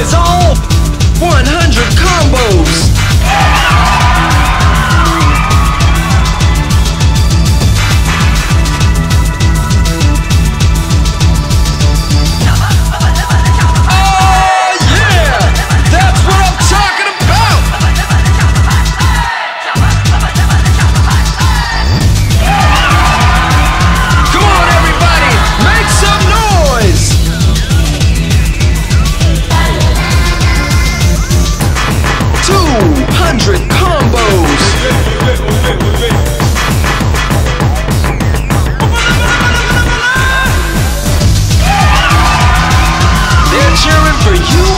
is off 100 combos. for you.